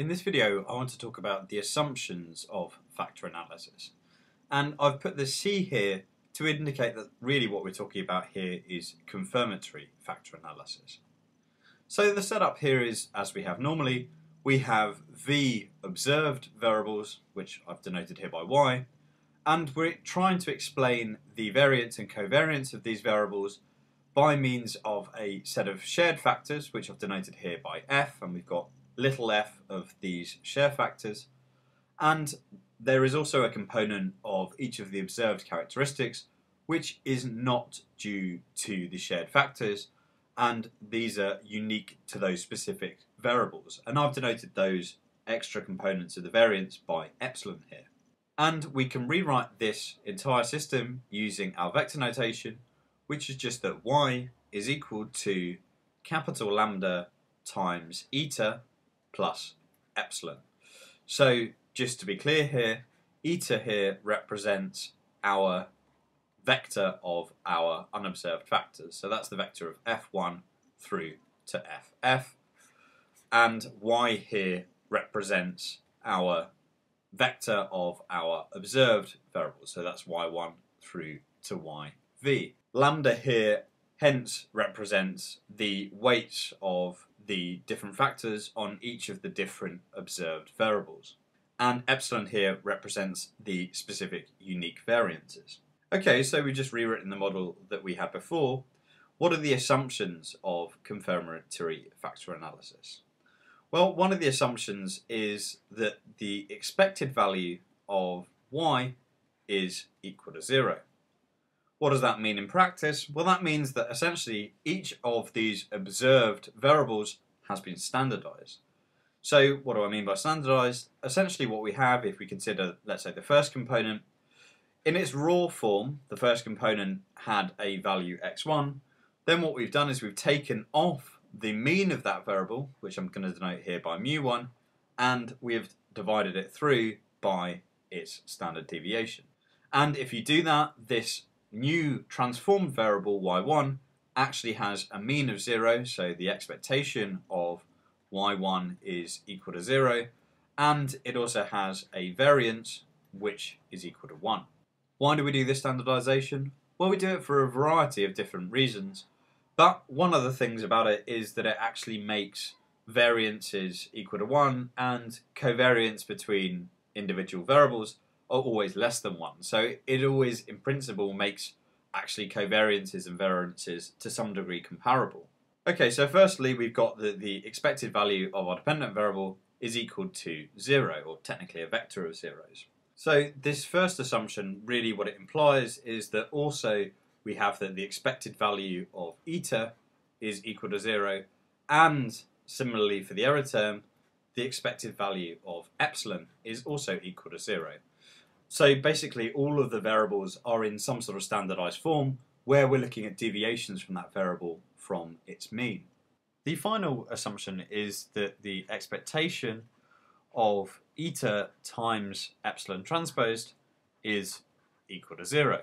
In this video I want to talk about the assumptions of factor analysis and I've put the C here to indicate that really what we're talking about here is confirmatory factor analysis. So the setup here is as we have normally we have V observed variables which I've denoted here by Y and we're trying to explain the variance and covariance of these variables by means of a set of shared factors which I've denoted here by F and we've got little f of these share factors. And there is also a component of each of the observed characteristics which is not due to the shared factors. And these are unique to those specific variables. And I've denoted those extra components of the variance by epsilon here. And we can rewrite this entire system using our vector notation which is just that y is equal to capital lambda times eta plus epsilon. So just to be clear here, eta here represents our vector of our unobserved factors. So that's the vector of f1 through to ff. And y here represents our vector of our observed variables. So that's y1 through to yv. Lambda here hence represents the weights of the different factors on each of the different observed variables. And epsilon here represents the specific unique variances. Okay, so we just rewritten the model that we had before. What are the assumptions of confirmatory factor analysis? Well, one of the assumptions is that the expected value of y is equal to zero. What does that mean in practice? Well, that means that essentially each of these observed variables has been standardized. So what do I mean by standardized? Essentially what we have, if we consider, let's say, the first component, in its raw form, the first component had a value x1. Then what we've done is we've taken off the mean of that variable, which I'm going to denote here by mu1, and we've divided it through by its standard deviation. And if you do that, this new transformed variable y1 actually has a mean of 0, so the expectation of y1 is equal to 0, and it also has a variance which is equal to 1. Why do we do this standardization? Well, we do it for a variety of different reasons, but one of the things about it is that it actually makes variances equal to 1 and covariance between individual variables are always less than 1. So it always, in principle, makes actually covariances and variances to some degree comparable. Okay, so firstly we've got that the expected value of our dependent variable is equal to 0, or technically a vector of zeros. So this first assumption, really what it implies is that also we have that the expected value of eta is equal to 0, and similarly for the error term, the expected value of epsilon is also equal to 0. So basically all of the variables are in some sort of standardized form where we're looking at deviations from that variable from its mean. The final assumption is that the expectation of eta times epsilon transposed is equal to zero.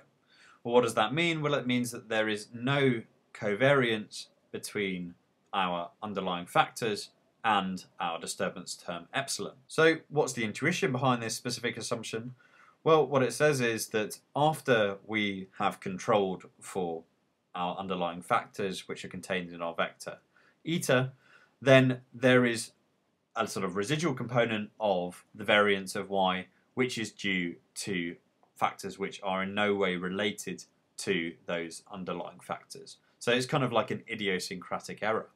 Well, what does that mean? Well, it means that there is no covariance between our underlying factors and our disturbance term epsilon. So what's the intuition behind this specific assumption? Well, what it says is that after we have controlled for our underlying factors which are contained in our vector eta, then there is a sort of residual component of the variance of y which is due to factors which are in no way related to those underlying factors. So it's kind of like an idiosyncratic error.